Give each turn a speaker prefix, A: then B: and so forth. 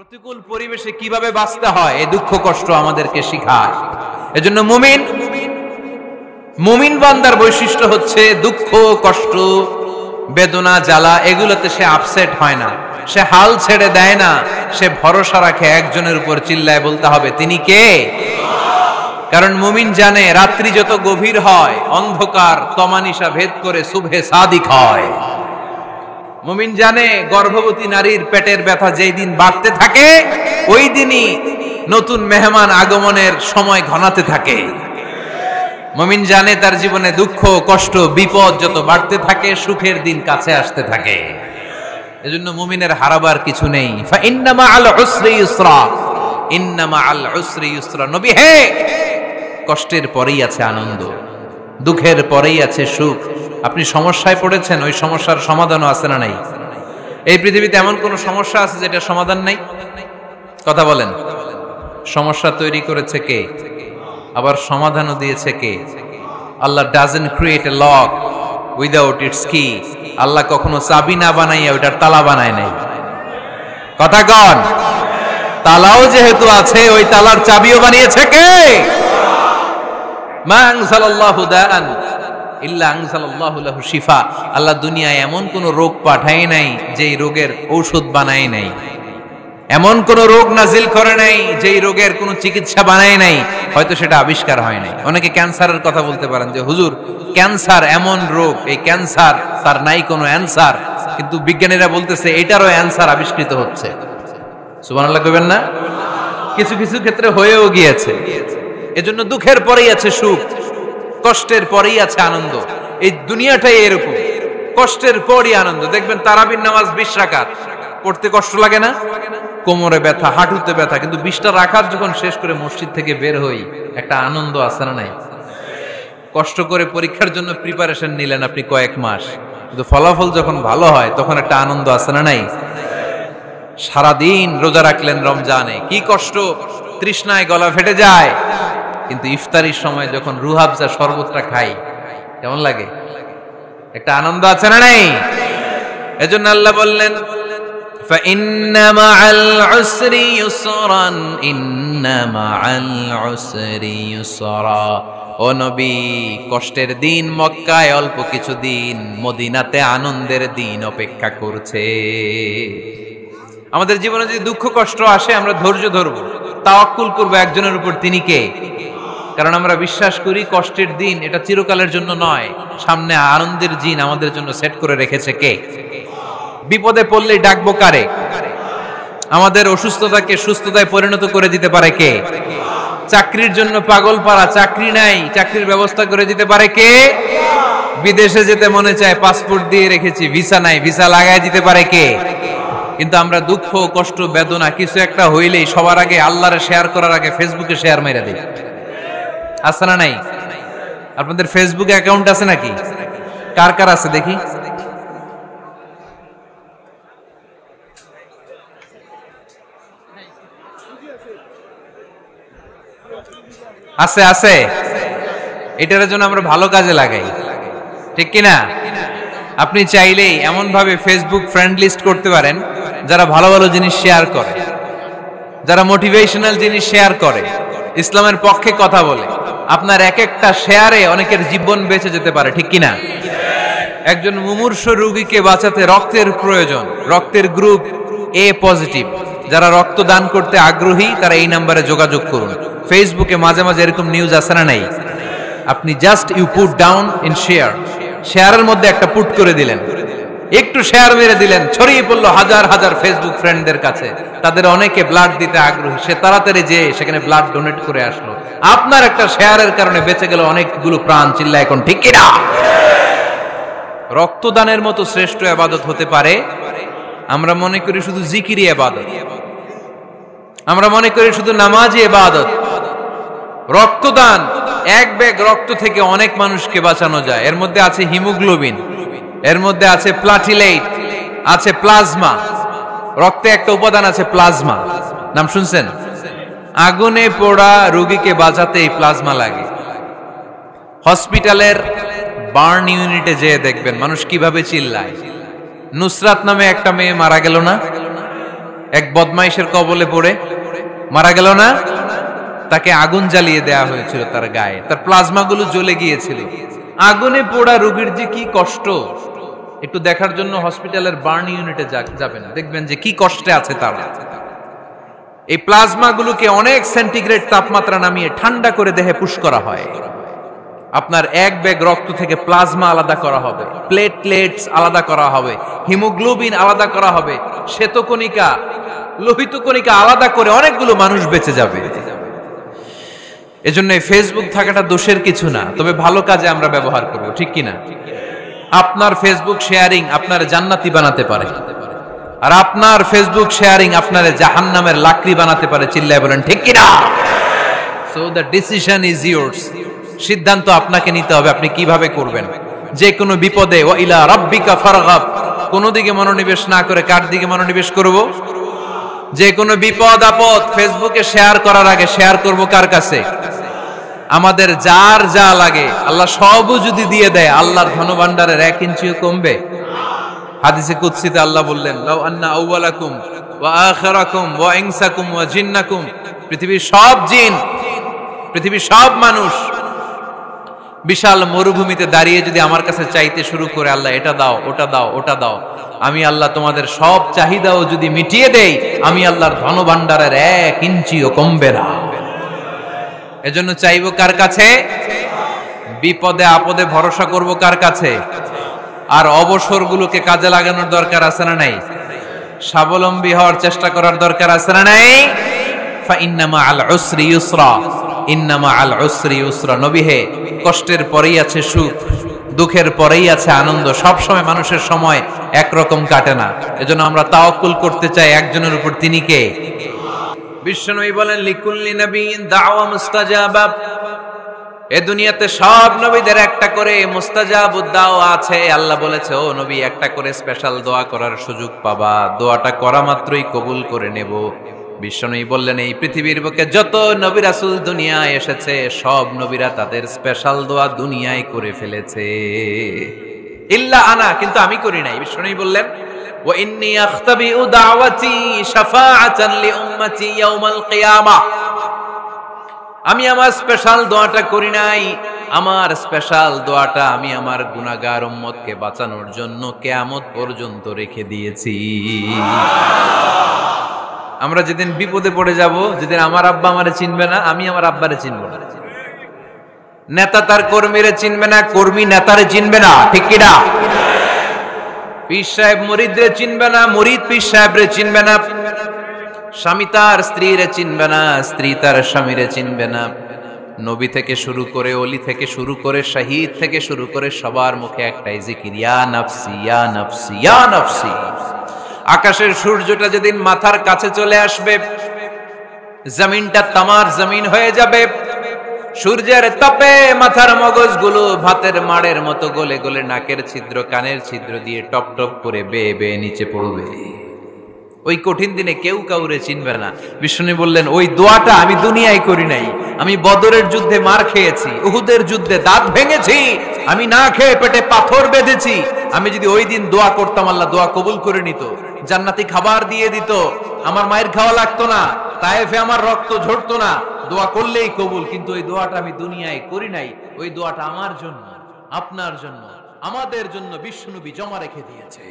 A: প্রতিকূল পরিবেশে কীভাবে বাঁচতে হয়? এই দুঃখ কষ্ট আমাদেরকে শিখায়। এজন্য মুমিন মুমিন বান্দার বৈশিষ্ট্য হচ্ছে দুঃখ, কষ্ট, বেদনা, জ্বালা, এগুলোতে সে আপসেট হয় না। সে হাল ছেড়ে দেয় না। সে ভরসা রাখে একজনের উপর চিল্লায় বলতে হবে, তিনি কে? কারণ মুমিন জানে রাত্রি যত গভীর হয়, অন্ধকার তমানিসা ভেদ করে শুভে সাদিক হয়। মুমিন জানে গর্ভবতী নারীর পেটের ব্যথা যেই দিন বাড়তে থাকে, ওই দিনই নতুন মেহমান আগমনের সময় ঘনাতে থাকে। মুমিন জানে তার জীবনে দুঃখ, কষ্ট, বিপদ যত বাড়তে থাকে, সুখের দিন কাছে আসতে থাকে। এজন্য মুমিনের হারাবার কিছু নেই। ইন্নামা আল উসরি ইউসরা ইন্নামা আল উসরি ইউসরা নবী হে! কষ্টের পরেই আছে আনন্দ, দুঃখের পরেই আছে সুখ আপনি সমস্যায় পড়েছেন, ওই সমস্যার সমাধানও আছে না নাই? এই পৃথিবীতে এমন কোন সমস্যা আছে যেটা সমাধান নাই? কথা বলেন। সমস্যা তৈরি করেছে কে? আবার সমাধানও দিয়েছে কে? Allah doesn't create a lock without its key Allah কখনো চাবি না বানাইয়া ওইটার তালা বানায় নাই। কথা কন। তালাও যেহেতু আছে, ওই তালার চাবিও বানিয়েছে কে? মা দাআন। ইল্লা আনজালাল্লাহু লাহু শিফা। আল্লাহ দুনিয়ায় এমন কোন রোগ পাঠায় নাই যেই রোগের ঔষধ বানায় নাই। এমন কোন রোগ নাজিল করে নাই যেই রোগের কোনো চিকিৎসা বানায় নাই, হয়তো সেটা আবিষ্কার হয় নাই। অনেকে ক্যান্সারের কথা বলতে পারেন যে, হুজুর, ক্যান্সার এমন রোগ, এই ক্যান্সার, তার নাই কোনো অ্যান্সার। কিন্তু বিজ্ঞানীরা বলতেছে, এটারও অ্যান্সার আবিষ্কৃত হচ্ছে। সুবহানাল্লাহ কইবেন না? কিছু কিছু ক্ষেত্রে হয়েও গিয়েছে। এজন্য দুঃখের পরেই আছে সুখ। কষ্টের পরেই আছে আনন্দ। এই দুনিয়াটাই এরকম। কষ্টের পরই আনন্দ। দেখবেন তারাবির নামাজ বিশ রাকাত। পড়তে কষ্ট লাগে না? কোমরে ব্যথা, হাঁটুতে ব্যথা। কিন্তু বিশটা রাখাত যখন শেষ করে মসজিদ থেকে বের হই, একটা আনন্দ আছে না নাই? কষ্ট করে পরীক্ষার জন্য প্রিপারেশন নিলেন আপনি কয়েক মাস। কিন্তু ফলাফল যখন ভালো হয়, তখন একটা আনন্দ আছে না নাই? সারাদিন রোজা রাখলেন রমজানে। কি কষ্ট? তৃষ্ণায় গলা ফেটে যায়। কিন্তু ইফতারির সময় যখন রুহাবজা শরবতটা খাই কেমন লাগে একটা আনন্দ আছে না নাই এজন্য আল্লাহ বললেন فإن مع العسر يسرا إن مع العسر يسرا ও নবী কষ্টের দিন মক্কায় অল্প কিছু দিন মদিনাতে আনন্দের দিন অপেক্ষা করছে আমাদের জীবনে যদি দুঃখ কষ্ট আসে আমরা ধৈর্য ধরব তাওয়াক্কুল করবো একজনের উপর তিনি কে কারণ আমরা বিশ্বাস করি কষ্টের দিন এটা চিরকালের জন্য নয়। সামনে আনন্দের দিন আমাদের জন্য সেট করে রেখেছে কে? বিপদে পড়লে ডাকবো কারে? আমাদের অসুস্থতাকে সুস্থতায় পরিণত করে দিতে পারে কে? চাকরির জন্য পাগল পাড়া, চাকরি নাই, চাকরির ব্যবস্থা করে দিতে পারে কে? বিদেশে যেতে মনে চায়, পাসপোর্ট দিয়ে রেখেছি, ভিসা নাই, ভিসা লাগাই দিতে পারে কে? কিন্তু আমরা দুঃখ, কষ্ট, বেদনা কিছু একটা হইলেই সবার আগে আল্লাহরে শেয়ার করার আগে ফেসবুকে শেয়ার মেরে দিই। আছে না নাই? আপনাদের ফেসবুক অ্যাকাউন্ট আছে নাকি? কার কার আছে দেখি? আছে আছে। এটার জন্য আমরা ভালো কাজে লাগাই। ঠিক কিনা আপনি চাইলেই এমন ভাবে ফেসবুক ফ্রেন্ড লিস্ট করতে পারেন, যারা ভালো ভালো জিনিস শেয়ার করে, যারা মোটিভেশনাল জিনিস শেয়ার করে। ইসলামের পক্ষে কথা বলে। আপনার এক একটা শেয়ারে অনেকের জীবন বেঁচে যেতে পারে, ঠিক কিনা? একজন মুমূর্ষ রোগীকে বাঁচাতে রক্তের প্রয়োজন, রক্তের গ্রুপ এ পজিটিভ। যারা রক্ত দান করতে আগ্রহী, তারা এই নাম্বারে যোগাযোগ করুন। ফেসবুকে মাঝে মাঝে এরকম নিউজ আসে না নাই? আপনি just you put down in share শেয়ারের মধ্যে একটা পুট করে দিলেন। একটু শেয়ার মেরে দিলেন, ছড়িয়ে পড়ল হাজার হাজার ফেসবুক ফ্রেন্ডদের কাছে। তাদের অনেকে ব্লাড দিতে আগ্রহী। সে তাড়াতাড়ি যে সেখানে ব্লাড ডোনেট করে আসলো। আপনার একটা শেয়ারের কারণে বেঁচে গেল অনেকগুলো প্রাণ, চিল্লা এখন, ঠিক কিনা রক্তদানের মতো শ্রেষ্ঠ আবাদত হতে পারে, আমরা মনে করি শুধু জিকিরি আবাদত। আমরা মনে করি শুধু নামাজি এবাদত রক্তদান, এক ব্যাগ রক্ত থেকে অনেক মানুষকে বাঁচানো যায়। এর মধ্যে আছে হিমোগ্লোবিন। এর মধ্যে আছে প্লাটিলেট আছে প্লাজমা। রক্তে একটা উপাদান আছে প্লাজমা। নাম শুনছেন? আগুনে পোড়া রোগীকে বাঁচাতে এই প্লাজমা লাগে। হসপিটালের বার্ন ইউনিটে যেয়ে দেখবেন, মানুষ কীভাবে চিল্লায়। নুসরাত নামে একটা মেয়ে মারা গেল না? এক বদমাইশের কবলে পড়ে মারা গেল না? তাকে আগুন জ্বালিয়ে দেয়া হয়েছিল তার গায়ে। তার প্লাজমাগুলো জ্বলে গিয়েছিল। আগুনে পোড়া রোগীর যে কি কষ্ট! একটু দেখার জন্য হসপিটালের বার্ন ইউনিটে যাবেন দেখবেন যে কি কষ্টে আছে তারা। এই প্লাজমাগুলোকে অনেক সেন্টিগ্রেড তাপমাত্রা নামিয়ে ঠান্ডা করে দেহে পুশ করা হয়। আপনার এক ব্যাগ রক্ত থেকে প্লাজমা আলাদা করা হবে, প্লেটলেটস আলাদা করা হবে, হিমোগ্লোবিন আলাদা করা হবে, শ্বেতকণিকা লোহিত কণিকা আলাদা করে অনেকগুলো মানুষ বেঁচে যাবে। এজন্য ফেসবুক থাকাটা দোষের কিছু না, তবে ভালো কাজে আমরা ব্যবহার করব, ঠিক কিনা? আপনার ফেসবুক শেয়ারিং আপনার জান্নাতি বানাতে পারে। আর আপনার ফেসবুক শেয়ারিং আপনার জাহান্নামের লাকড়ি বানাতে পারে, চিল্লায় বলেন, ঠিক কিনা? So the decision is yours সিদ্ধান্ত আপনাকে নিতে হবে, আপনি কীভাবে করবেন? যে কোনো বিপদে ও ইলা রাব্বিকা ফারগাব। কোন দিকে মনোনিবেশ না করে কার দিকে মনোনিবেশ করব? যে কোনো বিপদ আপদ ফেসবুকে শেয়ার করার আগে শেয়ার করব কার কাছে? আমাদের যার যা লাগে, আল্লাহ সবও যদি দিয়ে দেয়, আল্লাহর ধনভাণ্ডারের এক ইঞ্চিও কমবে। হাদিসে কুৎসিতে আল্লাহ বললেন, লাউ আন্না ওয়া আখিরাকুম ওয়া ইনসাকুম ওয়া জিন্নাকুম। পৃথিবীর সব জিন, পৃথিবীর সব মানুষ বিশাল মরুভূমিতে দাঁড়িয়ে যদি আমার কাছে চাইতে শুরু করে, আল্লাহ, এটা দাও, ওটা দাও ওটা দাও। আমি আল্লাহ তোমাদের সব চাহিদাও যদি মিটিয়ে দেই, আমি আল্লাহর ধনভাণ্ডারের এক ইঞ্চিও কমবে না। এজন্য চাইব কার কাছে? বিপদে, আপদে ভরসা করব কার কাছে? আর অবসরগুলোকে কাজে লাগানোর দরকার আছে না নাই? স্বাবলম্বী হওয়ার চেষ্টা করার দরকার আছে না নাই? ইন্নামা আল উসরি ইউসরা। ইন্নামা আল উসরি ইউসরা। নবী কষ্টের পরেই আছে সুখ, দুঃখের পরেই আছে আনন্দ। সব সময় মানুষের সময় একরকম কাটে না। এজন্য আমরা তাওয়াক্কুল করতে চাই একজনের উপর। তিনি কে? বিশ্বনবী বলেন, লিকুল্লি নবীন দাওয়া মুস্তাজাবা। এ দুনিয়াতে সব নবীদের একটা করে মুস্তাজাব দাও আছে। আল্লাহ বলেছে, ও নবী, একটা করে স্পেশাল দোয়া করার সুযোগ পাবা। দোয়াটা করা মাত্রই কবুল করে নেব। বিশ্বনবী বললেন, এই পৃথিবীর বুকে যত নবী রাসূল দুনিয়ায় এসেছে, সব নবীরা তাদের স্পেশাল দোয়া দুনিয়ায় করে ফেলেছে। ইল্লা আনা, কিন্তু আমি করি নাই। বিশ্বনবী বললেন আমি আমার স্পেশাল দোয়াটা করি নাই। আমার স্পেশাল দোয়াটা আমি আমার গুনাহগার উম্মতকে বাঁচানোর জন্য কেয়ামত পর্যন্ত রেখে দিয়েছি। আমরা যেদিন বিপদে পড়ে যাব, যেদিন আমার আব্বা আমারে চিনবে না, আমি আমার আব্বারে চিনব না। নেতা তার কর্মীরে চিনবে না, কর্মী নেতারে চিনবে না, ঠিক কিনা? পীর সাহেব মরিদরে চিনবে না, মরিদ পীর সাহেবরে চিনবে না। স্বামী তার স্ত্রীরে চিনবে না, স্ত্রী তার স্বামীরে চিনবে না। নবী থেকে শুরু করে, অলি থেকে শুরু করে, শাহিদ থেকে শুরু করে সবার মুখে একটাই জিকির, ইয়া নফসি ইয়া নফসি ইয়া নফসি। আকাশের সূর্যটা যেদিন মাথার কাছে চলে আসবে, জমিনটা তামার জমিন হয়ে যাবে। সূর্যের তাপে মাথার মগজগুলো ভাতের মাড়ের মতো গলে গলে নাকের ছিদ্র, কানের ছিদ্র দিয়ে টপ টপ করে বেয়ে বেয়ে নিচে পড়বে। ওই কঠিন দিনে কেউ কাউরে চিনবে না। বিষ্ণু বললেন, ওই দোয়াটা আমি দুনিয়ায় করি নাই। আমি বদরের যুদ্ধে মার খেয়েছি, উহুদের যুদ্ধে দাঁত ভেঙেছি, আমি না খেয়ে পেটে পাথর বেঁধেছি। আমি যদি ওই দিন দোয়া করতাম, আল্লাহ দোয়া কবুল করে নিত। জান্নাতি খাবার দিয়ে দিত। আমার মায়ের খাওয়া লাগতো না। তাইফে আমার রক্ত ঝরতো না। দোয়া করলেই কবুল, কিন্তু ওই দোয়াটা আমি দুনিয়ায় করি নাই। ওই দোয়াটা আমার জন্য, আপনার জন্য, আমাদের জন্য বিশ্বনবী জমা রেখে দিয়েছে।